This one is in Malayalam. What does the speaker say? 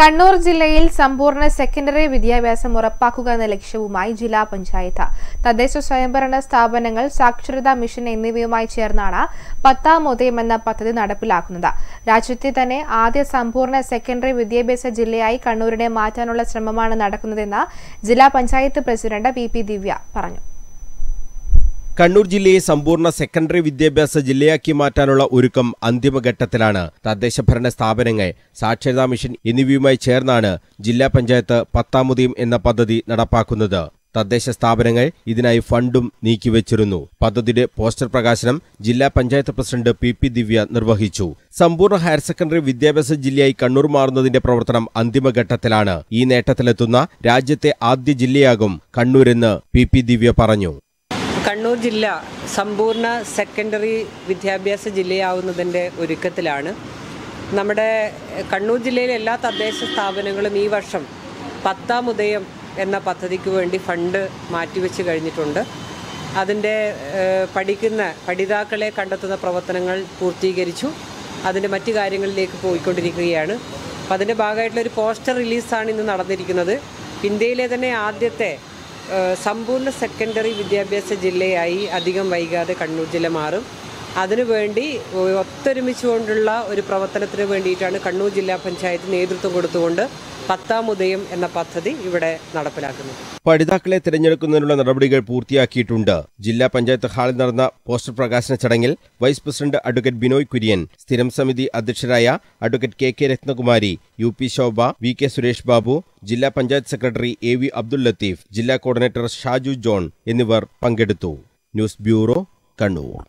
കണ്ണൂർ ജില്ലയിൽ സമ്പൂർണ സെക്കൻഡറി വിദ്യാഭ്യാസം ഉറപ്പാക്കുക എന്ന ലക്ഷ്യവുമായി ജില്ലാ പഞ്ചായത്ത്. തദ്ദേശ സ്വയംഭരണ സ്ഥാപനങ്ങൾ സാക്ഷരതാ മിഷൻ എന്നിവയുമായി ചേർന്നാണ് പത്താം ഉദയം എന്ന പദ്ധതി നടപ്പിലാക്കുന്നത്. രാജ്യത്തെ തന്നെ ആദ്യ സമ്പൂർണ സെക്കൻഡറി വിദ്യാഭ്യാസ ജില്ലയായി കണ്ണൂരിനെ മാറ്റാനുള്ള ശ്രമമാണ് നടക്കുന്നതെന്ന് ജില്ലാ പഞ്ചായത്ത് പ്രസിഡന്റ് പി ദിവ്യ പറഞ്ഞു. കണ്ണൂർ ജില്ലയെ സമ്പൂർണ സെക്കൻഡറി വിദ്യാഭ്യാസ ജില്ലയാക്കി മാറ്റാനുള്ള ഒരുക്കം അന്തിമഘട്ടത്തിലാണ്. തദ്ദേശഭരണ സ്ഥാപനങ്ങൾ സാക്ഷരതാ മിഷൻ എന്നിവയുമായി ചേർന്നാണ് ജില്ലാ പഞ്ചായത്ത് പത്താമുദയം എന്ന പദ്ധതി നടപ്പാക്കുന്നത്. തദ്ദേശ സ്ഥാപനങ്ങൾ ഇതിനായി ഫണ്ടും നീക്കിവച്ചിരുന്നു. പദ്ധതിയുടെ പോസ്റ്റർ പ്രകാശനം ജില്ലാ panchayat president P P Divya നിർവഹിച്ചു. സമ്പൂർണ ഹയർ സെക്കൻഡറി വിദ്യാഭ്യാസ ജില്ലയായി കണ്ണൂർ മാറുന്നതിന്റെ പ്രവർത്തനം അന്തിമഘട്ടത്തിലാണ്. ഈ നേട്ടത്തിലെത്തുന്ന രാജ്യത്തെ ആദ്യ ജില്ലയാകും കണ്ണൂരെന്ന് പി പി ദിവ്യ പറഞ്ഞു. കണ്ണൂർ ജില്ല സമ്പൂർണ സെക്കൻഡറി വിദ്യാഭ്യാസ ജില്ലയാവുന്നതിന്റെ ഒരുക്കത്തിലാണ്. നമ്മുടെ കണ്ണൂർ ജില്ലയിലെ എല്ലാ തദ്ദേശ സ്ഥാപനങ്ങളും ഈ വർഷം പത്താം ഉദയം എന്ന പദ്ധതിക്ക് വേണ്ടി ഫണ്ട് മാറ്റിവെച്ച് കഴിഞ്ഞിട്ടുണ്ട്. അതിന്റെ പഠിക്കുന്ന പഠിതാക്കളെ കണ്ടെത്തുന്ന പ്രവർത്തനങ്ങൾ പൂർത്തീകരിച്ചു. അതിന്റെ മറ്റു കാര്യങ്ങളിലേക്ക് പോയിക്കൊണ്ടിരിക്കുകയാണ്. അപ്പം അതിന്റെ ഭാഗമായിട്ടുള്ള ഒരു പോസ്റ്റർ റിലീസാണ് ഇന്ന് നടന്നിരിക്കുന്നത്. ഇന്ത്യയിലെ തന്നെ ആദ്യത്തെ സമ്പൂർണ സെക്കൻഡറി വിദ്യാഭ്യാസ ജില്ലയായി അധികം വൈകാതെ കണ്ണൂർ ജില്ല മാറും. അതിനുവേണ്ടി ഒത്തൊരുമിച്ചുകൊണ്ടുള്ള ഒരു പ്രവർത്തനത്തിന് വേണ്ടിയിട്ടാണ് കണ്ണൂർ ജില്ലാ പഞ്ചായത്ത് നേതൃത്വം കൊടുത്തുകൊണ്ട് പത്താം ഉദയം എന്ന പദ്ധതി ഇവിടെ നടപ്പിലാക്കുന്നത്. പഠിതാക്കളെ തിരഞ്ഞെടുക്കുന്നതിനുള്ള നടപടികൾ പൂർത്തിയാക്കിയിട്ടുണ്ട്. ജില്ലാ പഞ്ചായത്ത് ഹാളിൽ നടന്ന പോസ്റ്റർ പ്രകാശന ചടങ്ങിൽ vice president advocate Binoy Kurian സ്ഥിരം സമിതി അധ്യക്ഷരായ advocate K K Ratnakumari U P Shobha V K Suresh Babu ജില്ലാ panchayat secretary A V Abdul Latheef ജില്ലാ കോർഡിനേറ്റർ ഷാജു ജോൺ എന്നിവർ പങ്കെടുത്തു. News bureau Kannur.